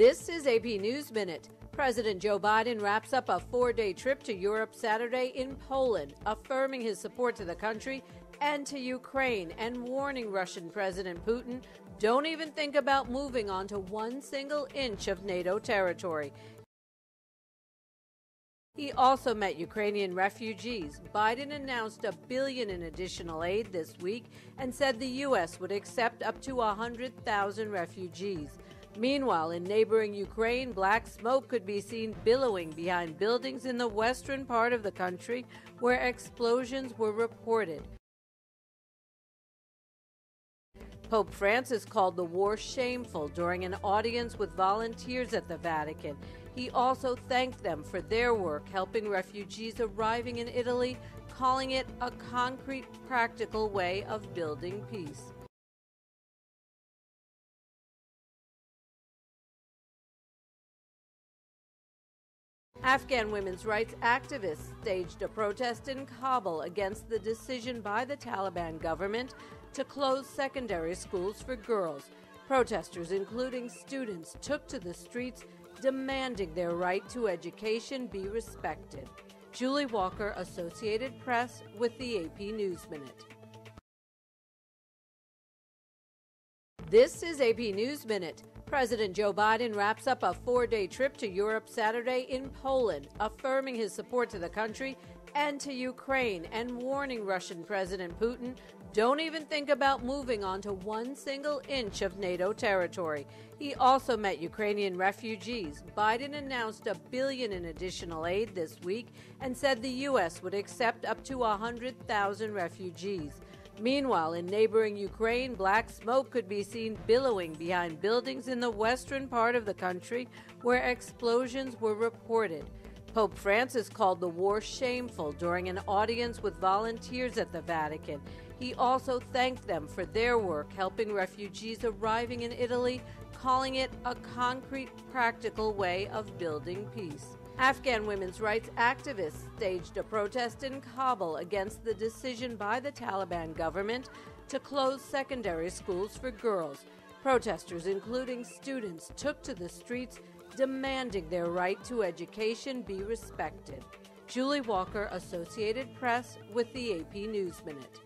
This is AP News Minute. President Joe Biden wraps up a four day trip to Europe Saturday in Poland, affirming his support to the country and to Ukraine and warning Russian President Putin don't even think about moving onto one single inch of NATO territory. He also met Ukrainian refugees. Biden announced a billion in additional aid this week and said the U.S. would accept up to 100,000 refugees. Meanwhile, in neighboring Ukraine, black smoke could be seen billowing behind buildings in the western part of the country where explosions were reported. Pope Francis called the war shameful during an audience with volunteers at the Vatican. He also thanked them for their work helping refugees arriving in Italy, calling it a concrete, practical way of building peace. Afghan women's rights activists staged a protest in Kabul against the decision by the Taliban government to close secondary schools for girls. Protesters, including students, took to the streets demanding their right to education be respected. Julie Walker, Associated Press, with the AP News Minute. This is AP News Minute. President Joe Biden wraps up a four day trip to Europe Saturday in Poland, affirming his support to the country and to Ukraine and warning Russian President Putin don't even think about moving onto one single inch of NATO territory. He also met Ukrainian refugees. Biden announced a billion in additional aid this week and said the U.S. would accept up to 100,000 refugees. Meanwhile, in neighboring Ukraine, black smoke could be seen billowing behind buildings in the western part of the country where explosions were reported. Pope Francis called the war shameful during an audience with volunteers at the Vatican. He also thanked them for their work helping refugees arriving in Italy, calling it a concrete, practical way of building peace. Afghan women's rights activists staged a protest in Kabul against the decision by the Taliban government to close secondary schools for girls. Protesters, including students, took to the streets demanding their right to education be respected. Julie Walker, Associated Press, with the AP News Minute.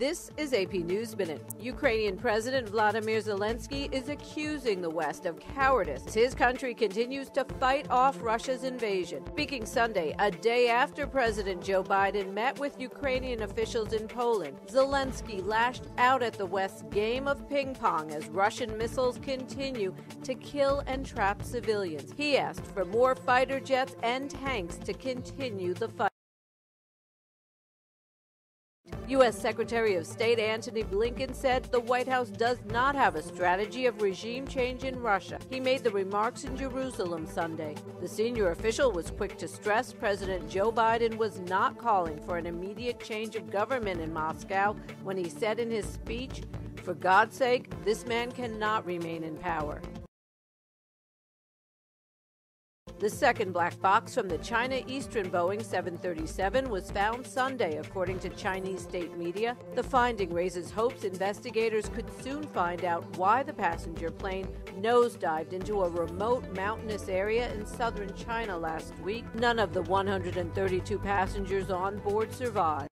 This is AP News Minute. Ukrainian President Vladimir Zelensky is accusing the West of cowardice. His country continues to fight off Russia's invasion. Speaking Sunday, a day after President Joe Biden met with Ukrainian officials in Poland, Zelensky lashed out at the West's game of ping pong as Russian missiles continue to kill and trap civilians. He asked for more fighter jets and tanks to continue the fight. U.S. Secretary of State Antony Blinken said the White House does not have a strategy of regime change in Russia. He made the remarks in Jerusalem Sunday. The senior official was quick to stress President Joe Biden was not calling for an immediate change of government in Moscow when he said in his speech, For God's sake, this man cannot remain in power. The second black box from the China Eastern Boeing 737 was found Sunday, according to Chinese state media. The finding raises hopes investigators could soon find out why the passenger plane nosedived into a remote mountainous area in southern China last week. None of the 132 passengers on board survived.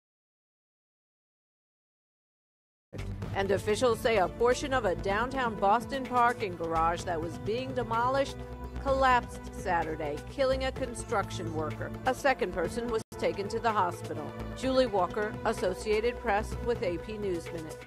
And officials say a portion of a downtown Boston parking garage that was being demolished collapsed Saturday, killing a construction worker. A second person was taken to the hospital. Julie Walker, Associated Press, with AP News Minute.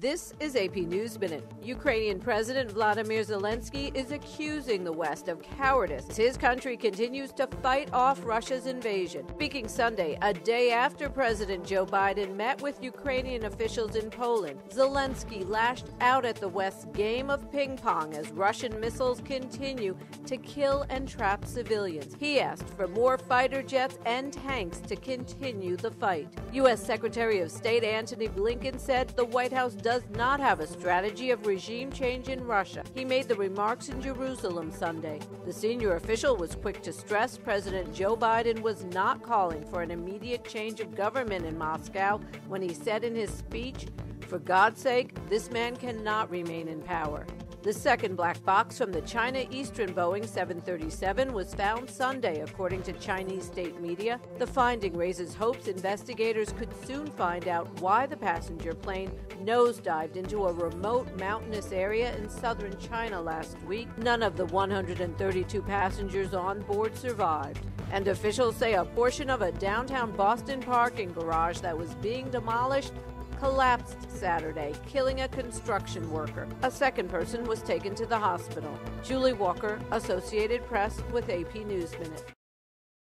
This is AP News Minute. Ukrainian President Vladimir Zelensky is accusing the West of cowardice. As his country continues to fight off Russia's invasion. Speaking Sunday, a day after President Joe Biden met with Ukrainian officials in Poland, Zelensky lashed out at the West's game of ping pong as Russian missiles continue to kill and trap civilians. He asked for more fighter jets and tanks to continue the fight. U.S. Secretary of State Antony Blinken said the White House does not have a strategy of regime change in Russia. He made the remarks in Jerusalem Sunday. The senior official was quick to stress President Joe Biden was not calling for an immediate change of government in Moscow when he said in his speech, For God's sake, this man cannot remain in power. The second black box from the China Eastern Boeing 737 was found Sunday, according to Chinese state media. The finding raises hopes investigators could soon find out why the passenger plane nosedived into a remote mountainous area in southern China last week. None of the 132 passengers on board survived. And officials say a portion of a downtown Boston parking garage that was being demolished collapsed Saturday, killing a construction worker. A second person was taken to the hospital. Julie Walker, Associated Press, with AP News Minute.